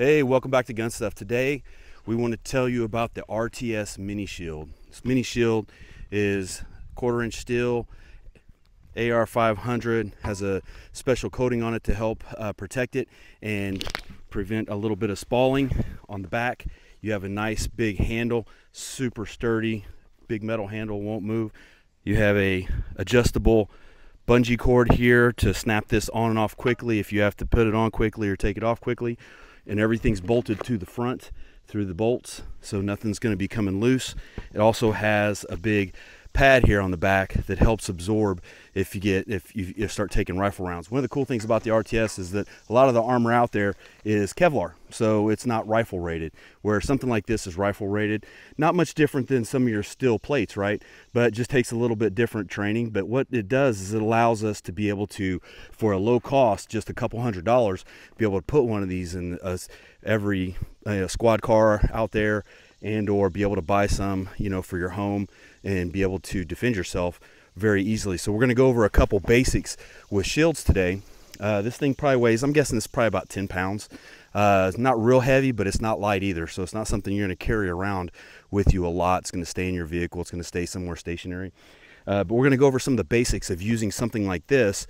Hey, welcome back to Gun Stuff. Today, we want to tell you about the RTS Mini Shield. This Mini Shield is quarter inch steel, AR 500, has a special coating on it to help uh, protect it and prevent a little bit of spalling on the back. You have a nice big handle, super sturdy, big metal handle, won't move. You have a adjustable bungee cord here to snap this on and off quickly if you have to put it on quickly or take it off quickly and everything's bolted to the front through the bolts so nothing's going to be coming loose. It also has a big pad here on the back that helps absorb if you get if you, you, start taking rifle rounds. One of the cool things about the RTS is that a lot of the armor out there is Kevlar, so it's not rifle rated. Where something like this is rifle rated, not much different than some of your steel plates, right? But it just takes a little bit different training. But what it does is it allows us to be able to, for a low cost, just a couple hundred dollars, be able to put one of these in us every uh, squad car out there and or be able to buy some you know for your home and be able to defend yourself very easily. So we're going to go over a couple basics with shields today. Uh, this thing probably weighs, I'm guessing it's probably about 10 pounds. Uh, it's not real heavy, but it's not light either. So it's not something you're going to carry around with you a lot. It's going to stay in your vehicle. It's going to stay somewhere stationary. Uh, but we're going to go over some of the basics of using something like this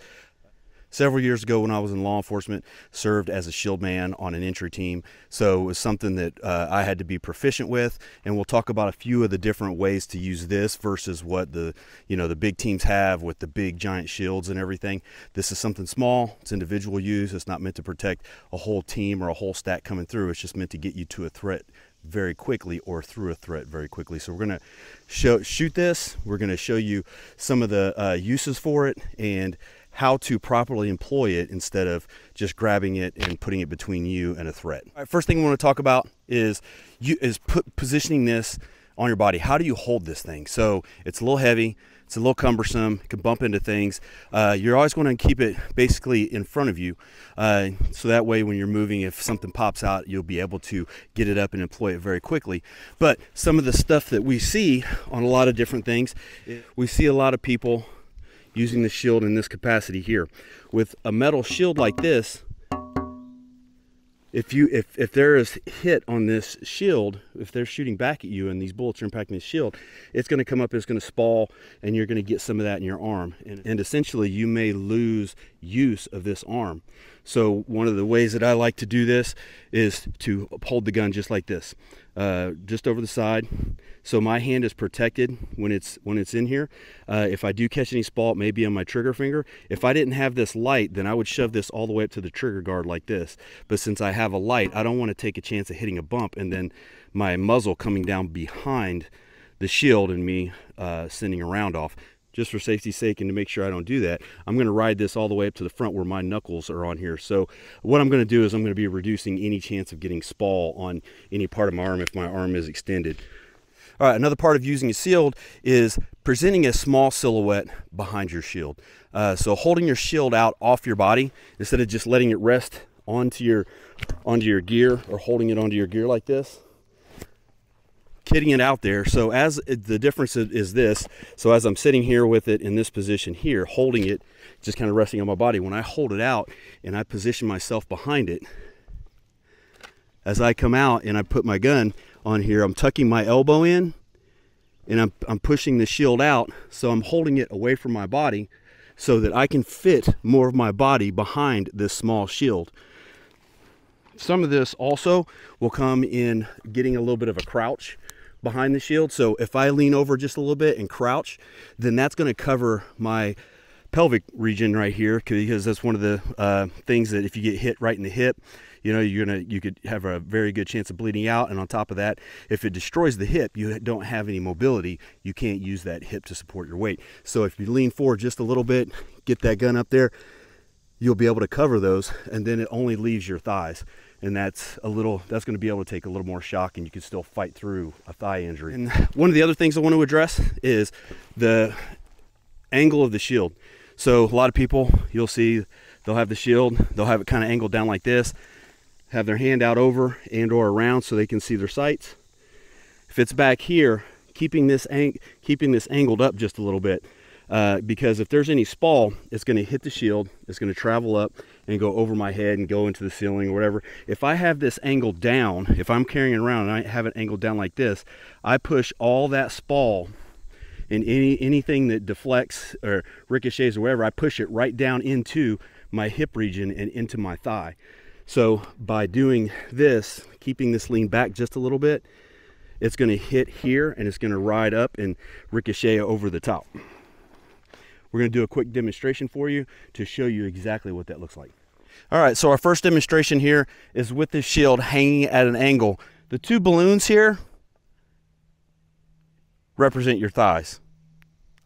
several years ago when I was in law enforcement, served as a shield man on an entry team. So it was something that uh, I had to be proficient with. And we'll talk about a few of the different ways to use this versus what the, you know, the big teams have with the big giant shields and everything. This is something small. It's individual use. It's not meant to protect a whole team or a whole stack coming through. It's just meant to get you to a threat very quickly or through a threat very quickly. So we're going to show shoot this. We're going to show you some of the uh, uses for it and how to properly employ it instead of just grabbing it and putting it between you and a threat. first thing we want to talk about is you is put positioning this on your body. How do you hold this thing? So it's a little heavy, it's a little cumbersome, it can bump into things. Uh, you're always going to keep it basically in front of you. Uh, so that way when you're moving, if something pops out, you'll be able to get it up and employ it very quickly. But some of the stuff that we see on a lot of different things, we see a lot of people using the shield in this capacity here. With a metal shield like this, if you if if there is hit on this shield if they're shooting back at you and these bullets are impacting the shield it's going to come up it's going to spall and you're going to get some of that in your arm and, and essentially you may lose use of this arm so one of the ways that I like to do this is to hold the gun just like this, uh, just over the side. So my hand is protected when it's when it's in here. Uh, if I do catch any spall, maybe on my trigger finger. If I didn't have this light, then I would shove this all the way up to the trigger guard like this. But since I have a light, I don't want to take a chance of hitting a bump and then my muzzle coming down behind the shield and me uh, sending a round off just for safety's sake and to make sure I don't do that, I'm going to ride this all the way up to the front where my knuckles are on here. So what I'm going to do is I'm going to be reducing any chance of getting spall on any part of my arm if my arm is extended. All right, another part of using a shield is presenting a small silhouette behind your shield. Uh, so holding your shield out off your body instead of just letting it rest onto your onto your gear or holding it onto your gear like this kitting it out there. So as the difference is this, so as I'm sitting here with it in this position here, holding it, just kind of resting on my body, when I hold it out and I position myself behind it, as I come out and I put my gun on here, I'm tucking my elbow in and I'm, I'm pushing the shield out. So I'm holding it away from my body so that I can fit more of my body behind this small shield. Some of this also will come in getting a little bit of a crouch behind the shield. So if I lean over just a little bit and crouch, then that's going to cover my pelvic region right here because that's one of the uh, things that if you get hit right in the hip, you know, you're gonna you could have a very good chance of bleeding out. And on top of that, if it destroys the hip, you don't have any mobility. You can't use that hip to support your weight. So if you lean forward just a little bit, get that gun up there, you'll be able to cover those, and then it only leaves your thighs. And that's a little that's going to be able to take a little more shock and you can still fight through a thigh injury. And one of the other things i want to address is the angle of the shield. So a lot of people you'll see they'll have the shield they'll have it kind of angled down like this have their hand out over and or around so they can see their sights. If it's back here keeping this ang keeping this angled up just a little bit uh, because if there's any spall, it's going to hit the shield, it's going to travel up, and go over my head and go into the ceiling or whatever. If I have this angled down, if I'm carrying it around and I have it angled down like this, I push all that spall and any anything that deflects or ricochets or whatever, I push it right down into my hip region and into my thigh. So by doing this, keeping this lean back just a little bit, it's going to hit here and it's going to ride up and ricochet over the top. We're going to do a quick demonstration for you to show you exactly what that looks like. All right, so our first demonstration here is with this shield hanging at an angle. The two balloons here represent your thighs.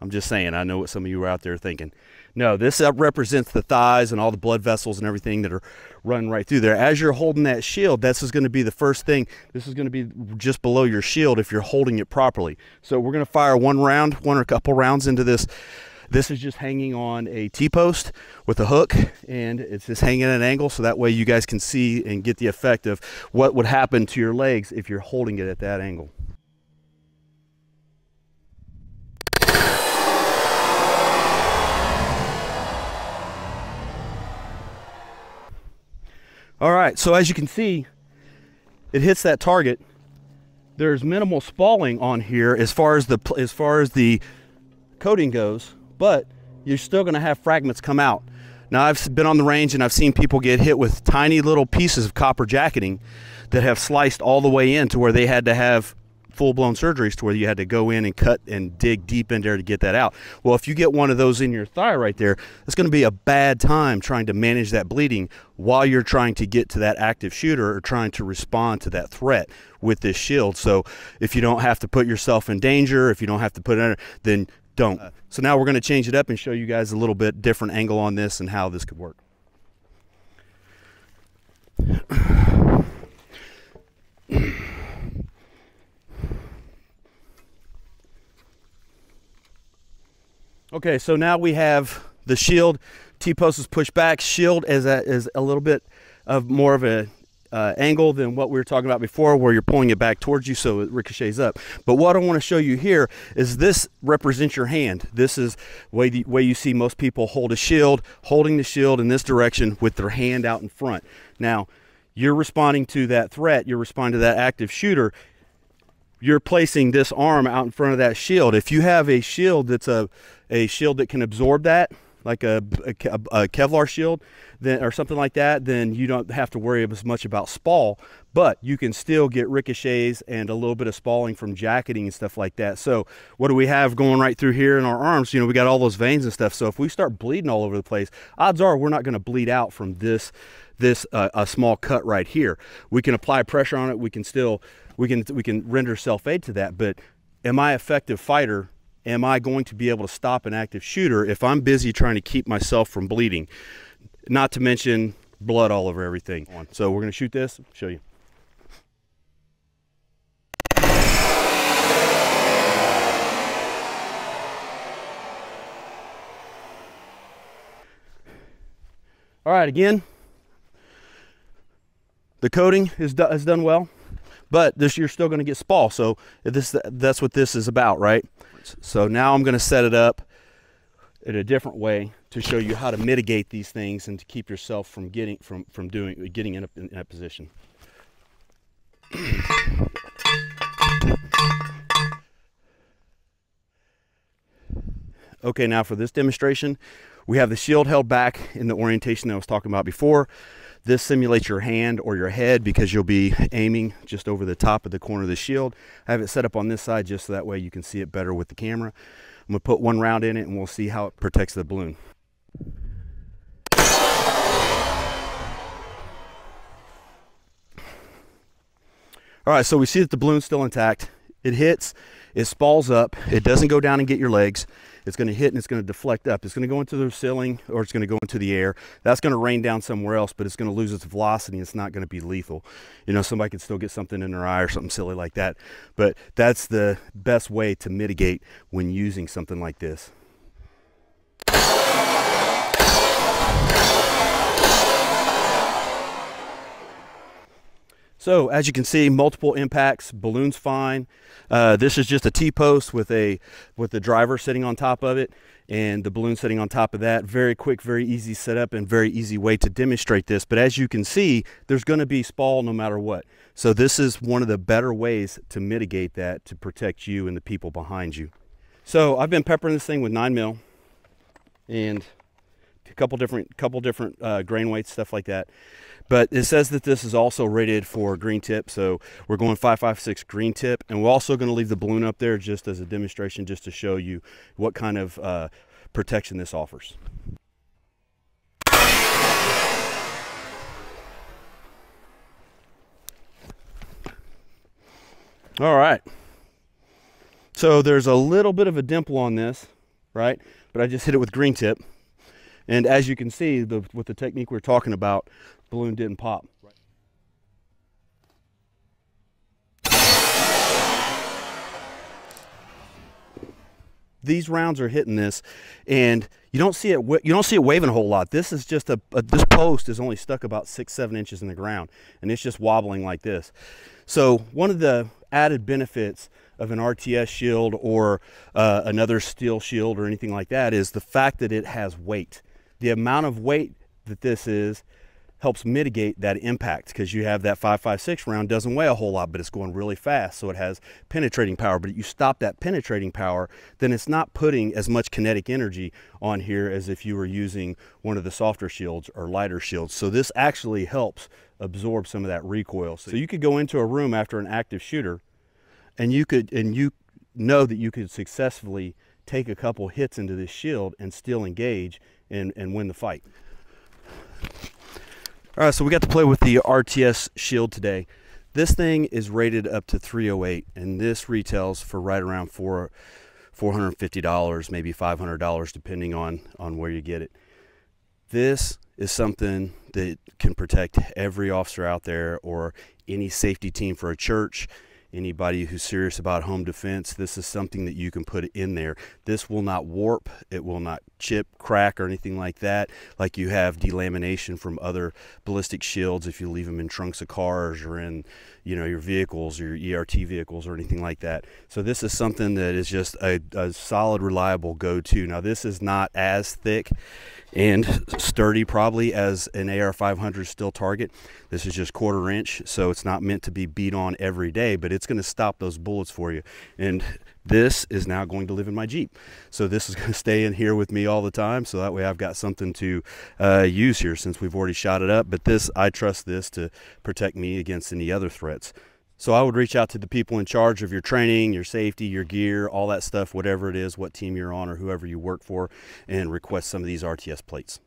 I'm just saying, I know what some of you are out there thinking. No, this represents the thighs and all the blood vessels and everything that are running right through there. As you're holding that shield, this is going to be the first thing. This is going to be just below your shield if you're holding it properly. So we're going to fire one round, one or a couple rounds into this this is just hanging on a T-post with a hook and it's just hanging at an angle so that way you guys can see and get the effect of what would happen to your legs if you're holding it at that angle. All right, so as you can see, it hits that target. There's minimal spalling on here as far as the as far as the coating goes but you're still going to have fragments come out. Now, I've been on the range and I've seen people get hit with tiny little pieces of copper jacketing that have sliced all the way in to where they had to have full-blown surgeries to where you had to go in and cut and dig deep in there to get that out. Well, if you get one of those in your thigh right there, it's going to be a bad time trying to manage that bleeding while you're trying to get to that active shooter or trying to respond to that threat with this shield. So if you don't have to put yourself in danger, if you don't have to put it in, then don't. Uh, so now we're going to change it up and show you guys a little bit different angle on this and how this could work. Okay, so now we have the shield. T-post is pushed back. Shield is a, is a little bit of more of a uh, angle than what we were talking about before where you're pulling it back towards you so it ricochets up. But what I want to show you here is this represents your hand. This is way the way you see most people hold a shield, holding the shield in this direction with their hand out in front. Now, you're responding to that threat, you're responding to that active shooter, you're placing this arm out in front of that shield. If you have a shield that's a, a shield that can absorb that, like a, a, a, Kevlar shield then, or something like that, then you don't have to worry as much about spall, but you can still get ricochets and a little bit of spalling from jacketing and stuff like that. So what do we have going right through here in our arms? You know, we got all those veins and stuff. So if we start bleeding all over the place, odds are we're not going to bleed out from this this uh, a small cut right here. We can apply pressure on it. We can still we can we can render self aid to that. But am I effective fighter am I going to be able to stop an active shooter if I'm busy trying to keep myself from bleeding? Not to mention blood all over everything. So we're going to shoot this, show you. All right, again, the coating is, do, is done well, but this you're still going to get spall. So this that's what this is about, right? So now I'm going to set it up in a different way to show you how to mitigate these things and to keep yourself from getting from from doing getting in, a, in that position. okay, now for this demonstration, we have the shield held back in the orientation that I was talking about before. This simulates your hand or your head because you'll be aiming just over the top of the corner of the shield. I have it set up on this side just so that way you can see it better with the camera. I'm gonna put one round in it and we'll see how it protects the balloon. All right, so we see that the balloon's still intact. It hits, it spalls up, it doesn't go down and get your legs it's going to hit and it's going to deflect up. It's going to go into the ceiling or it's going to go into the air. That's going to rain down somewhere else, but it's going to lose its velocity. It's not going to be lethal. You know, somebody could still get something in their eye or something silly like that. But that's the best way to mitigate when using something like this. So as you can see, multiple impacts, balloon's fine. Uh, this is just a T-post with a with the driver sitting on top of it and the balloon sitting on top of that. Very quick, very easy setup and very easy way to demonstrate this. But as you can see, there's gonna be spall no matter what. So this is one of the better ways to mitigate that to protect you and the people behind you. So I've been peppering this thing with nine mil and a couple different couple different uh, grain weights, stuff like that. But it says that this is also rated for green tip, so we're going 556 green tip, and we're also going to leave the balloon up there just as a demonstration, just to show you what kind of uh, protection this offers. All right. So there's a little bit of a dimple on this, right? But I just hit it with green tip. And as you can see, the, with the technique we're talking about, balloon didn't pop. These rounds are hitting this, and you don't see it. You don't see it waving a whole lot. This is just a, a this post is only stuck about six, seven inches in the ground, and it's just wobbling like this. So one of the added benefits of an RTS shield or uh, another steel shield or anything like that is the fact that it has weight the amount of weight that this is helps mitigate that impact because you have that 556 round doesn't weigh a whole lot but it's going really fast so it has penetrating power. But if you stop that penetrating power then it's not putting as much kinetic energy on here as if you were using one of the softer shields or lighter shields. So this actually helps absorb some of that recoil. So you could go into a room after an active shooter and you could and you know that you could successfully take a couple hits into this shield and still engage and, and win the fight. All right, so we got to play with the RTS shield today. This thing is rated up to 308, and this retails for right around four, $450, maybe $500, depending on, on where you get it. This is something that can protect every officer out there or any safety team for a church, anybody who's serious about home defense, this is something that you can put in there. This will not warp, it will not chip, crack, or anything like that, like you have delamination from other ballistic shields if you leave them in trunks of cars or in you know your vehicles or your ERT vehicles or anything like that. So this is something that is just a, a solid, reliable go-to. Now this is not as thick and sturdy probably as an AR500 steel target. This is just quarter inch, so it's not meant to be beat on every day, but it's going to stop those bullets for you. And this is now going to live in my Jeep. So this is going to stay in here with me all the time. So that way I've got something to uh, use here since we've already shot it up. But this, I trust this to protect me against any other threats. So I would reach out to the people in charge of your training, your safety, your gear, all that stuff, whatever it is, what team you're on or whoever you work for, and request some of these RTS plates.